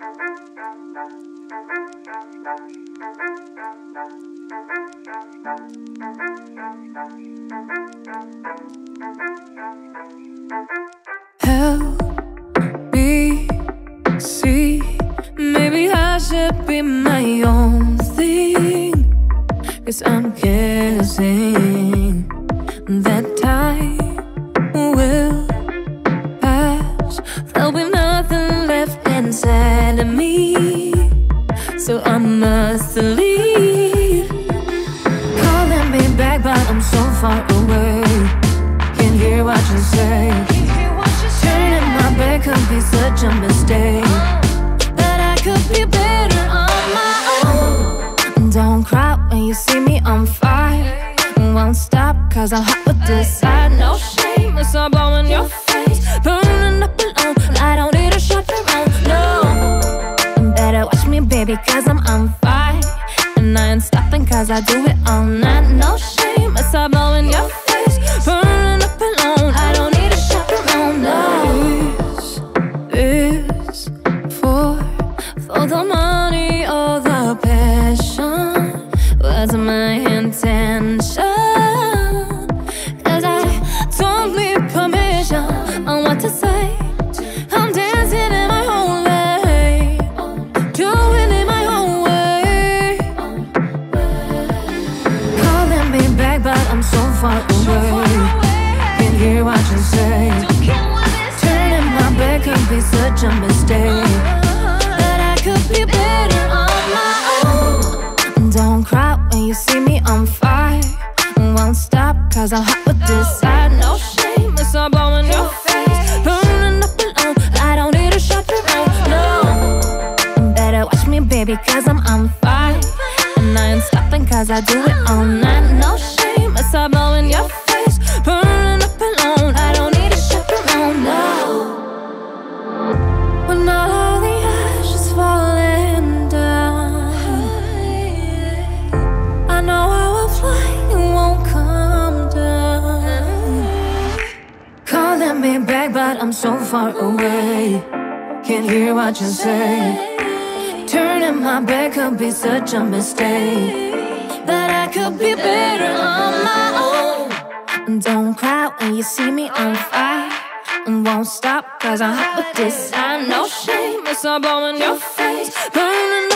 Help me see. Maybe I should be my own thing. Cause I'm guessing far away. Can't hear what you say. Turning my back could be such a mistake. Oh, that I could be better on my own. Don't cry when you see me on fire. Won't stop, cause I'm hot with this desire. No shame, it's all blowing your face. Burning up alone, I don't need a chaperone. No, better watch me, baby, cause I'm on fire. And I ain't stopping, cause I do it all night. No shame, my intention? Cause I don't need permission on what to say. I'm dancing in my own way, doing it my own way. Calling me back, but I'm so far away. Can't hear what you say. Turning my back could be such a mistake. That I could be better on my own. Don't cry you see me on fire. Won't stop, cause I'm hot with desire. No shame, it's all blowing your face. Burning up alone, I don't need a chaperone. No, better watch me, baby, cause I'm on fire. And I ain't stopping, cause I do it all night. No shame, but I'm so far away. Can't hear what you say. Turning my back could be such a mistake. That I could be better on my own. Don't cry when you see me on fire. And won't stop, cause I'm hot with this. I no shame, it's all blowing your face. Burning